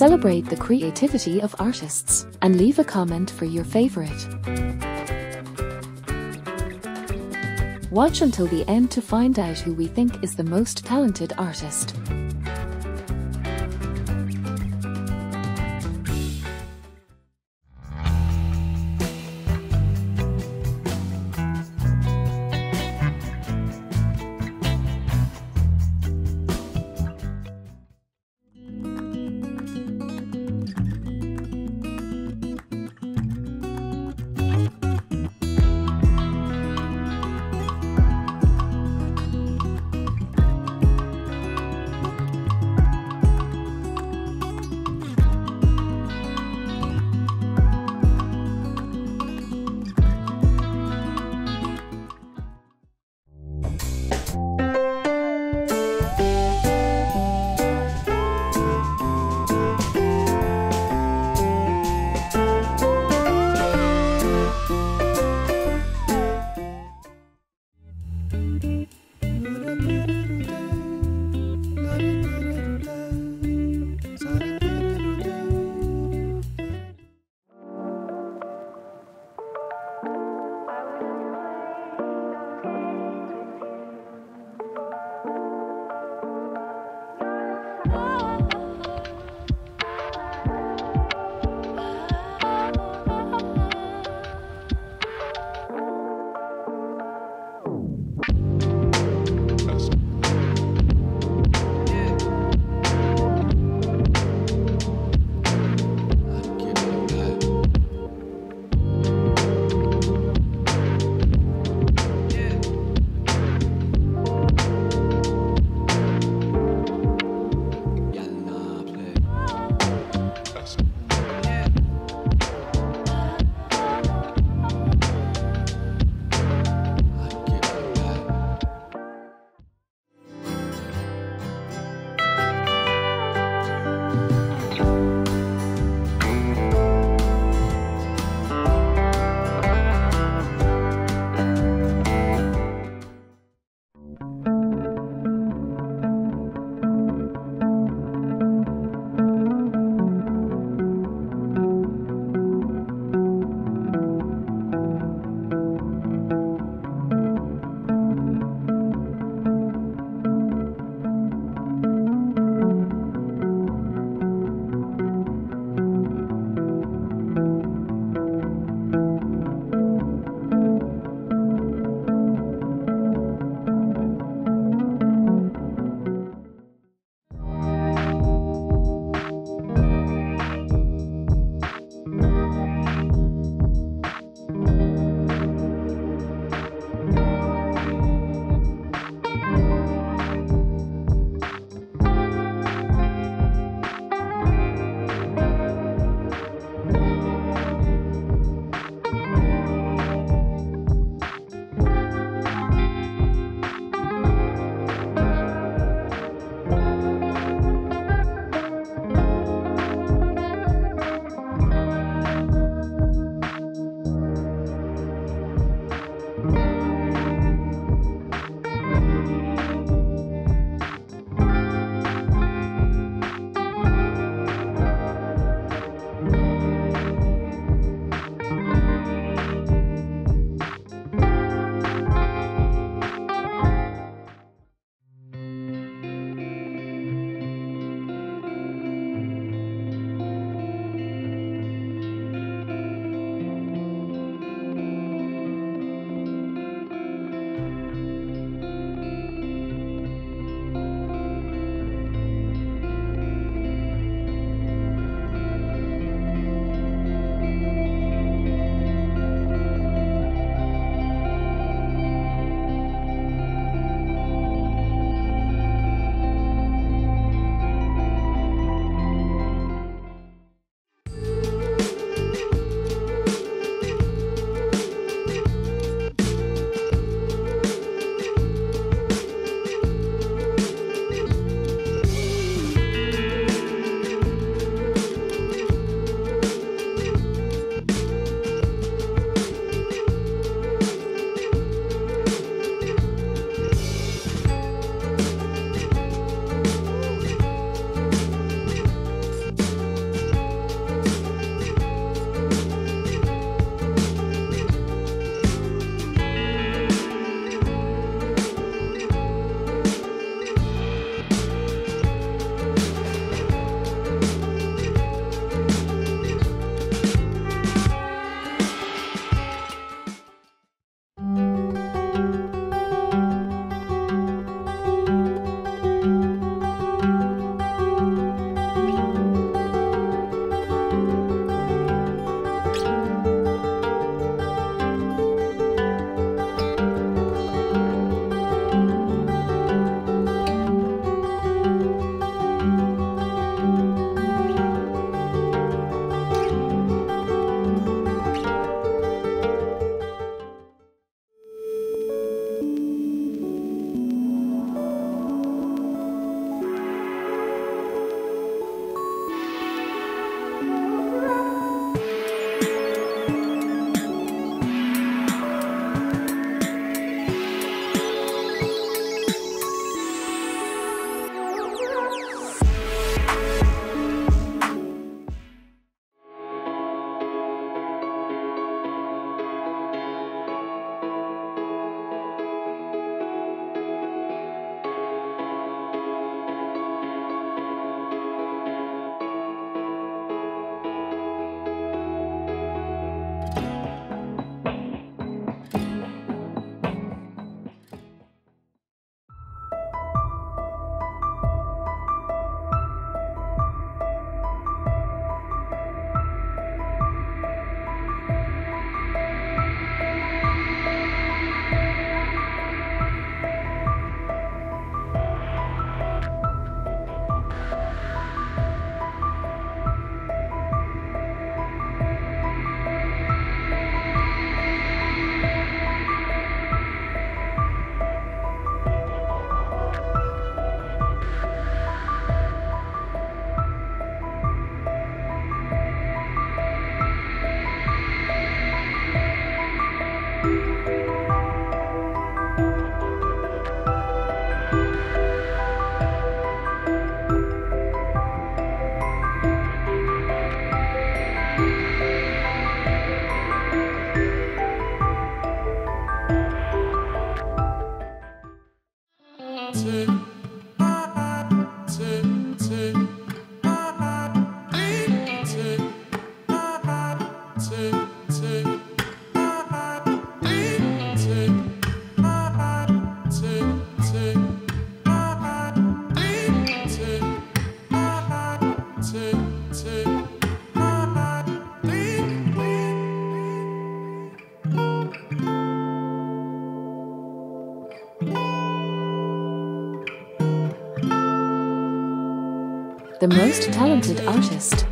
Celebrate the creativity of artists and leave a comment for your favorite. Watch until the end to find out who we think is the most talented artist. The most talented artist.